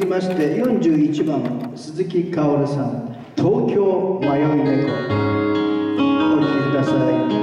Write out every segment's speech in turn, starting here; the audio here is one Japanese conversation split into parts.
きまして41番鈴木薫さん「東京迷い猫」お聴きください。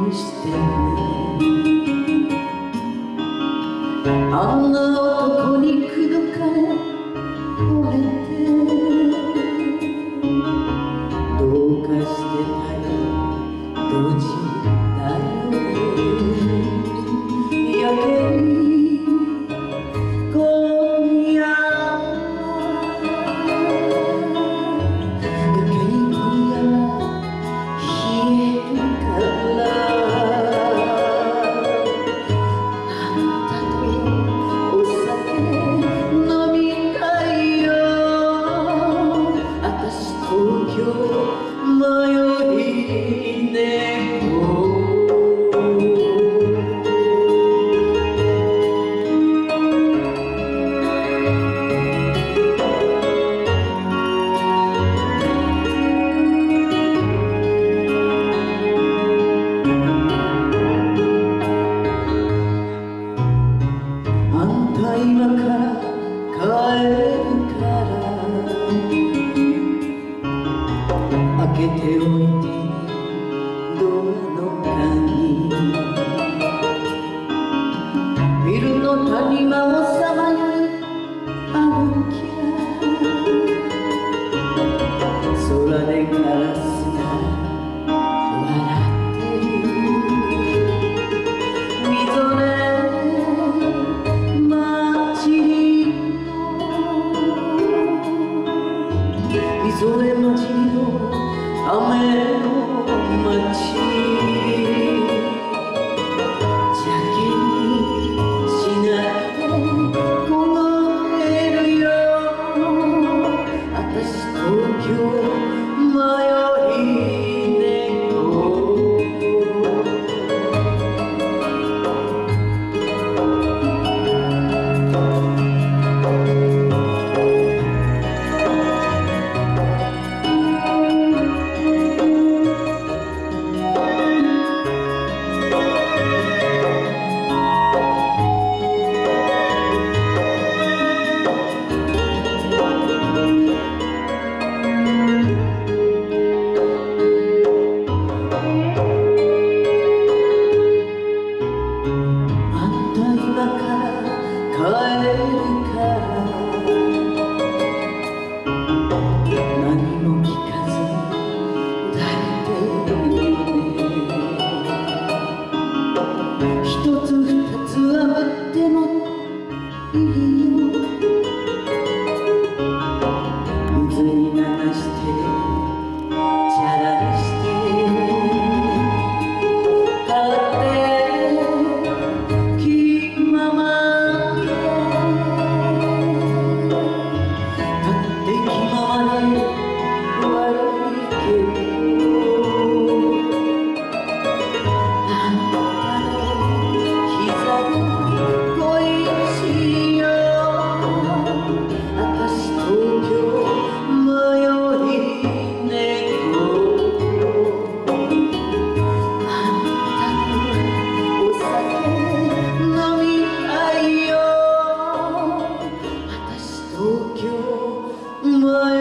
understand me. On the けておいて。ドアの鍵。ビルの谷間を you. 東京